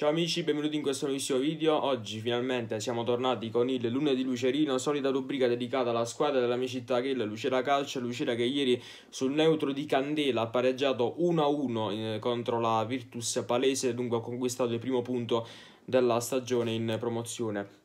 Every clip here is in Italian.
Ciao amici, benvenuti in questo nuovissimo video. Oggi finalmente siamo tornati con il lunedì Lucerino, solita rubrica dedicata alla squadra della mia città che è il Lucera Calcio. Lucera che ieri sul neutro di Candela ha pareggiato 1-1 eh, contro la Virtus Palese, dunque ha conquistato il primo punto della stagione in promozione.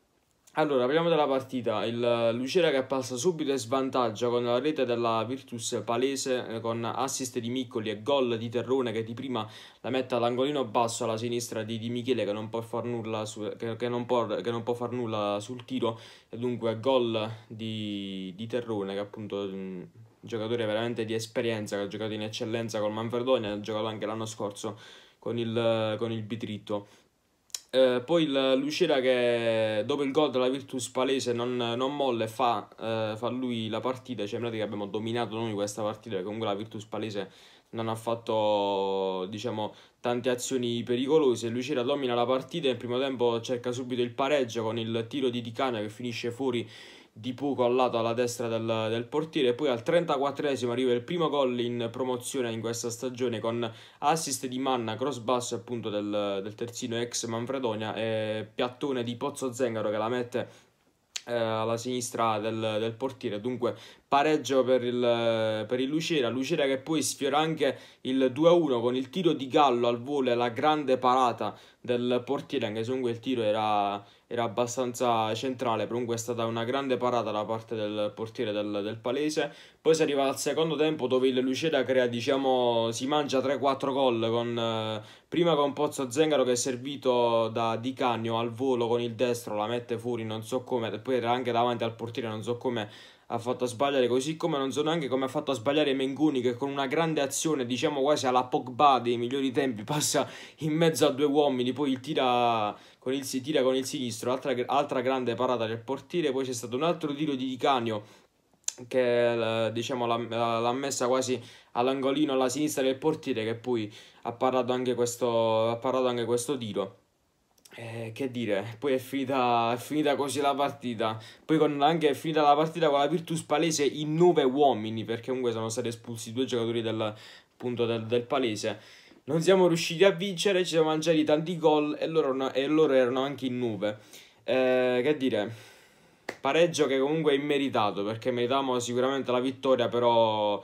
Allora, parliamo della partita. Il Lucera che passa subito in svantaggio con la rete della Virtus Palese, eh, con assist di Miccoli e gol di Terrone che di prima la mette all'angolino basso alla sinistra di, di Michele che non può far nulla, su, che, che, non può, che non può far nulla sul tiro. E dunque gol di, di Terrone che appunto è un giocatore veramente di esperienza, che ha giocato in eccellenza con Manfredonia, ha giocato anche l'anno scorso con il, con il Bitritto. Eh, poi il Lucera che dopo il gol della Virtus Palese non, non molla fa, eh, fa, lui la partita, cioè in pratica abbiamo dominato noi questa partita, comunque la Virtus Palese non ha fatto diciamo tante azioni pericolose, Lucera domina la partita, nel primo tempo cerca subito il pareggio con il tiro di Ticana che finisce fuori di poco al lato alla destra del, del portiere. Poi al 34esimo arriva il primo gol in promozione in questa stagione con assist di Manna, cross basso appunto del, del terzino ex Manfredonia e piattone di Pozzo Zengaro che la mette eh, alla sinistra del, del, portiere. Dunque pareggio per il, per il Lucera. Lucera che poi sfiora anche il 2-1 con il tiro di Gallo al volo e la grande parata del portiere, anche se comunque il tiro era era abbastanza centrale, comunque è stata una grande parata da parte del portiere del, del Palese. Poi si arriva al secondo tempo dove il Lucera crea, diciamo, si mangia 3-4 gol con eh, prima con Pozzo Zengaro che è servito da Di Cagno al volo con il destro, la mette fuori, non so come, poi era anche davanti al portiere, non so come ha fatto sbagliare, così come non so neanche come ha fatto sbagliare Menguni che con una grande azione, diciamo quasi alla Pogba dei migliori tempi, passa in mezzo a due uomini, poi il tira con il, si tira con il sinistro, altra, altra grande parata del portiere, poi c'è stato un altro tiro di Di Canio che diciamo l'ha messa quasi all'angolino alla sinistra del portiere che poi ha parato anche questo, ha parato anche questo tiro eh, che dire, poi è finita, è finita così la partita. Poi con, anche è finita la partita con la Virtus Palese in nove uomini, perché comunque sono stati espulsi due giocatori del, appunto, del, del Palese. Non siamo riusciti a vincere, ci siamo mangiati tanti gol e loro, e loro erano anche in nove. Eh, che dire, pareggio che comunque è immeritato, perché meritavamo sicuramente la vittoria, però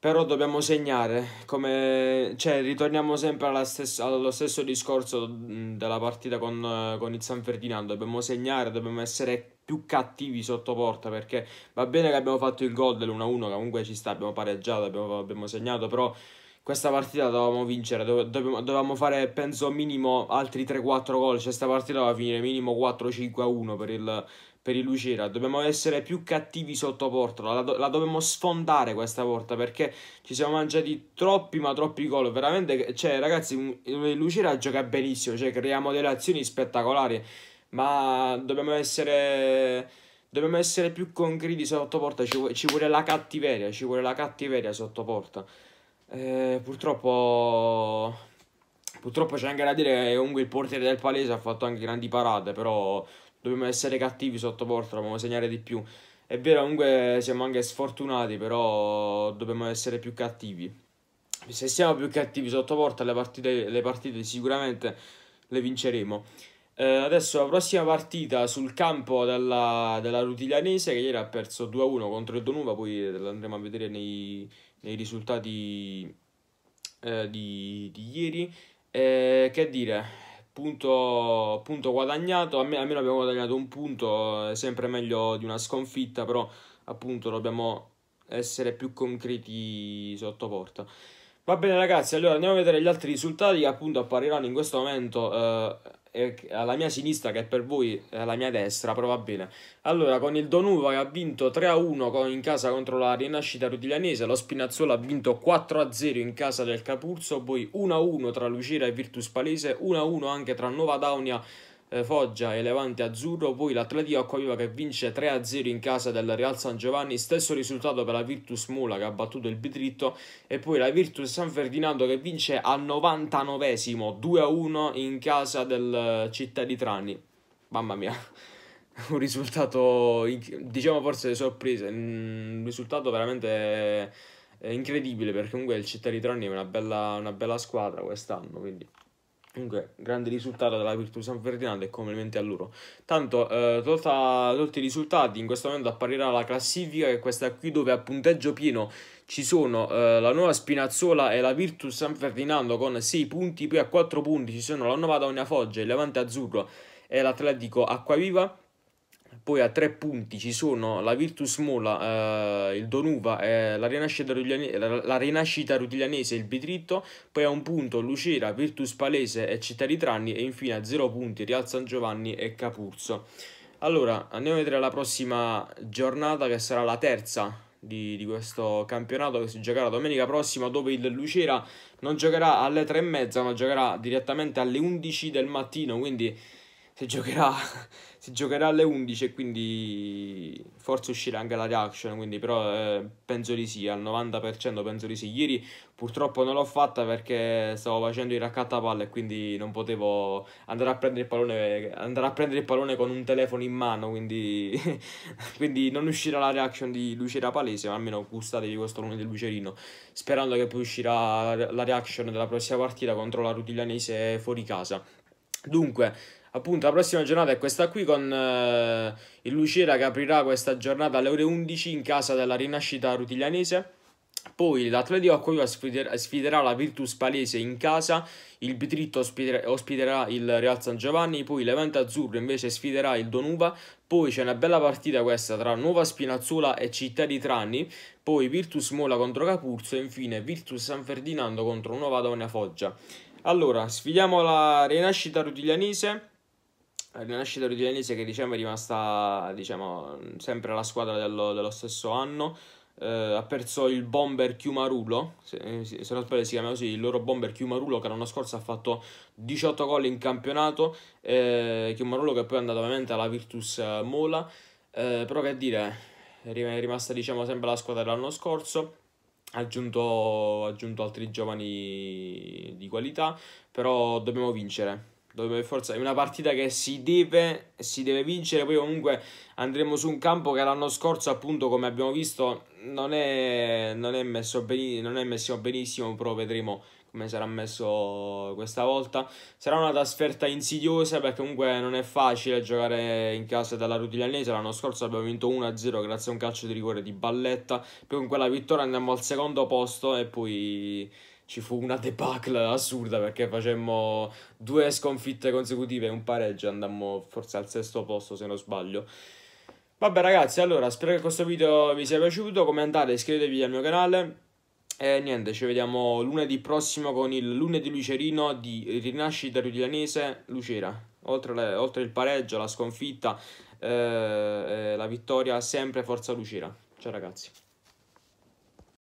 però dobbiamo segnare, come, cioè, ritorniamo sempre stessa, allo stesso discorso della partita con, con il San Ferdinando, dobbiamo segnare, dobbiamo essere più cattivi sotto porta perché va bene che abbiamo fatto il gol dell'1-1 che comunque ci sta, abbiamo pareggiato, abbiamo, abbiamo segnato, però questa partita dovevamo vincere, dove, dovevamo fare penso minimo altri 3-4 gol, cioè questa partita doveva finire minimo 4-5-1 per il per il Lucera. Dobbiamo essere più cattivi sotto porta. La, la dobbiamo sfondare questa volta perché ci siamo mangiati troppi, ma troppi gol. Veramente, cioè, ragazzi, il Lucera gioca benissimo. Cioè, creiamo delle azioni spettacolari. Ma dobbiamo essere. Dobbiamo essere più concreti sotto porta. Ci, ci vuole la cattiveria. Ci vuole la cattiveria sotto porta. Eh, purtroppo. Purtroppo c'è anche da dire che comunque il portiere del Palese ha fatto anche grandi parate, però dobbiamo essere cattivi sotto porta, dobbiamo segnare di più. È vero, comunque siamo anche sfortunati, però dobbiamo essere più cattivi. Se siamo più cattivi sotto porta, le partite, le partite sicuramente le vinceremo. Eh, adesso la prossima partita sul campo della, della Rutiglianese, che ieri ha perso 2-1 contro il Donuva, poi andremo a vedere nei, nei risultati eh, di, di, ieri. Eh, che dire, punto, punto guadagnato, almeno abbiamo guadagnato un punto, è sempre meglio di una sconfitta, però appunto dobbiamo essere più concreti sotto porta. Va bene ragazzi, allora andiamo a vedere gli altri risultati che appunto appariranno in questo momento eh, alla mia sinistra che per voi è alla mia destra, però va bene. Allora, con il Donuva che ha vinto 3-1 in casa contro la Rinascita Rutiglianese, lo Spinazzola ha vinto 4-0 in casa del Capurzo, poi 1-1 tra Lucera e Virtus Palese, 1-1 anche tra Nuova Daunia eh, Foggia e Levante Azzurro, poi l'Atletico Acquaviva che vince 3-0 in casa del Real San Giovanni, stesso risultato per la Virtus Mula che ha battuto il Bitritto e poi la Virtus San Ferdinando che vince al 99esimo 2-1 in casa del Città di Trani. Mamma mia. Un risultato, diciamo forse sorpresa, un risultato veramente incredibile perché comunque il Città di Trani è una bella, una bella squadra quest'anno, quindi Comunque, grande risultato della Virtus San Ferdinando e complimenti a loro. Tanto, eh, tolta, tolti i risultati, in questo momento apparirà la classifica, che è questa qui dove a punteggio pieno ci sono eh, la nuova Spinazzola e la Virtus San Ferdinando con 6 punti, poi a 4 punti ci sono la Nuova Daunia Foggia, il Levante Azzurro e l'Atletico Acquaviva poi a tre punti ci sono la Virtus Mola, eh, il Donuva, eh, la, rinascita la, rutiglianese e il Bitritto, poi a un punto Lucera, Virtus Palese e Città di Tranni e infine a zero punti Real San Giovanni e Capurzo. Allora andiamo a vedere la prossima giornata che sarà la terza di, di, questo campionato che si giocherà domenica prossima dove il Lucera non giocherà alle tre e mezza ma giocherà direttamente alle 11 del mattino quindi si giocherà, si giocherà alle 11 e quindi forse uscirà anche la reaction, quindi però eh, penso di sì, al 90% penso di sì. Ieri purtroppo non l'ho fatta perché stavo facendo il raccattapalle e quindi non potevo andare a prendere il pallone, andare a prendere il pallone con un telefono in mano, quindi, quindi non uscirà la reaction di Lucera Palese, ma almeno gustatevi questo lunedì del Lucerino, sperando che poi uscirà la reaction della prossima partita contro la Rutiglianese fuori casa. Dunque, appunto la prossima giornata è questa qui con eh, il Lucera che aprirà questa giornata alle ore 11 in casa della rinascita rutiglianese. Poi l'Atletico Acquaviva sfiderà, la Virtus Palese in casa, il Bitritto ospiterà, il Real San Giovanni, poi l'Evento Azzurro invece sfiderà il Donuva, poi c'è una bella partita questa tra Nuova Spinazzola e Città di Trani, poi Virtus Mola contro Capurzo e infine Virtus San Ferdinando contro Nuova Donia Foggia. Allora, sfidiamo la rinascita rutiglianese rinascita rutiglianese che diciamo è rimasta diciamo, sempre la squadra dello, dello stesso anno. Eh, ha perso il bomber Chiumarulo, se, se, non sbaglio si chiama così, il loro bomber Chiumarulo che l'anno scorso ha fatto 18 gol in campionato, eh, Chiumarulo che poi è andato ovviamente alla Virtus Mola, eh, però che dire, è rimasta diciamo sempre la squadra dell'anno scorso, ha aggiunto, aggiunto altri giovani di qualità, però dobbiamo vincere dove forza è una partita che si deve, si deve vincere. Poi, comunque, andremo su un campo che l'anno scorso, appunto, come abbiamo visto, non è, non è, messo, benissimo, non è messo benissimo. Però vedremo come sarà messo questa volta. Sarà una trasferta insidiosa perché comunque non è facile giocare in casa dalla Rutiglianese. L'anno scorso abbiamo vinto 1-0 grazie a un calcio di rigore di Balletta. Poi con quella vittoria andiamo al secondo posto e poi ci fu una debacle assurda perché facemmo due sconfitte consecutive e un pareggio, andammo forse al sesto posto se non sbaglio. Vabbè ragazzi, allora spero che questo video vi sia piaciuto, commentate, iscrivetevi al mio canale e niente, ci vediamo lunedì prossimo con il lunedì lucerino di Rinascita Rutiglianese Lucera. Oltre, le, oltre, il pareggio, la sconfitta, eh, eh, la vittoria, sempre forza Lucera. Ciao ragazzi.